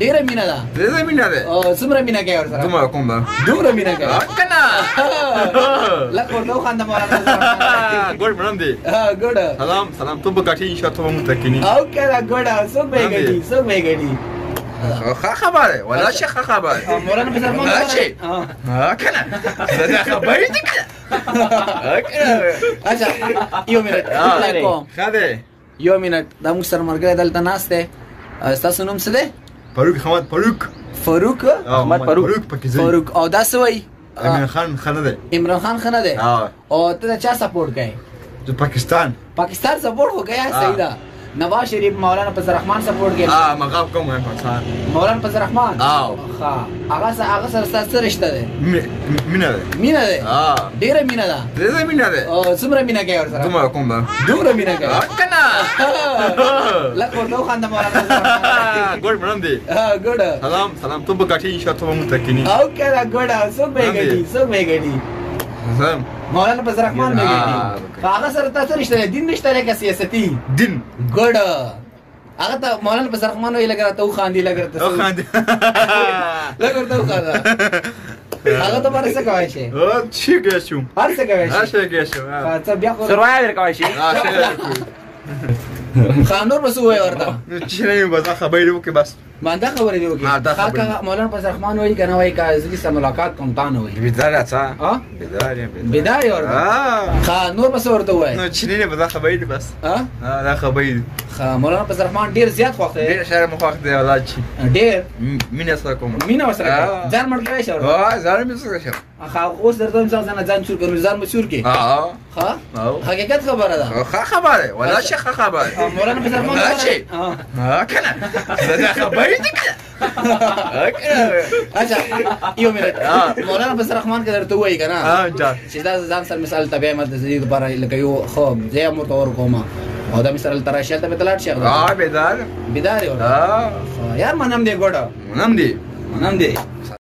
ډیره مینا ده ډیره مینا ده او څومره مینا کوي ورسره دومره کوم ده دومره مینا کوي کنه لکه ورته خاند مولانا ګډ منم دی ګډ سلام سلام ته به کاټی ان شاء الله مو تکینی او کړه ګډ سو به ګډی سو به ګډی خا خبره ولا شي خا خبره مولانا به زما نه شي ها کنه دا خبرې دي کنه کنه اچھا یو منټ خاله یو منټ دا موږ سره مرګره دلته ناست دی تاسو نوم څه دی فاروق احمد فاروق فاروق احمد فاروق فاروق پکې فاروق او دا سوي عمران خان خنه دی عمران خان خنه دی او ته چا سپورټ کوي د پاکستان پاکستان سپورټ وکیا صحیح ده نواز شریف مولانا فضل الرحمن سپورټ کوي ها مغه کوم هم پاکستان مولانا فضل الرحمن ها هغه سره هغه سره ستاسو رشتہ ده مینا ده مینا ده ها ډیره مینا ده ډیره مینا ده او څومره مینا کوي ورسره دومره کوم ده دومره مینا کوي کنه پورته خواندم مولانا ګډ منم دی ها ګډ سلام سلام ته به ګټي ان شاء الله مو تکینی او کړه ګډ سو به ګټي سو به ګټي سم مولانا بز رحمان به ګټي هغه سره تاسو رښتیا دین نشته لکه سیاستي دین ګډ هغه ته مولانا بز رحمان وی لګره ته خواندي لګره ته خواندي لګره ته خواندي هغه ته پرسه کوي شي او چی کوي شو پرسه کوي شي هر شي کوي شو څه بیا خو سروایو کوي شي خاندور به څه وایي ورته چیرې بس خبرې وکړي بس ما دا خبرې دی وکړه دا خبره مولانا فضل الرحمن وایي کنه وایي که زګي سره ملاقات کوم تا نه وایي بیدار اچا ها بیدار بیدار یار ها نور بس ورته وایي نو چینه نه دا خبرې دی بس ها دا خبرې دی خا مولانا فضل الرحمن ډیر زیات خوښ دی ډیر شعر مخ خوښ دی ولا چی ډیر مینه سره کوم مینه سره ځان مرګ شي ها ځان مې سره شي خا اوس درته مثال ځان ځان چور کړو ځان مسور کې ها ها حقیقت خبره ده خا خبره ولا شي خبره مولانا فضل الرحمن ها کنه دا خبره اچھا یو منټ مولانا بس رحمان کې درته وایي کنه چې دا ځان سره مثال طبيعي مد زیږ لپاره لکه یو خو زه امر تور کوم او دا مثال تر شال ته تلل شي ها بيدار بيدار یو یار منم دی ګوډه منم دی منم دی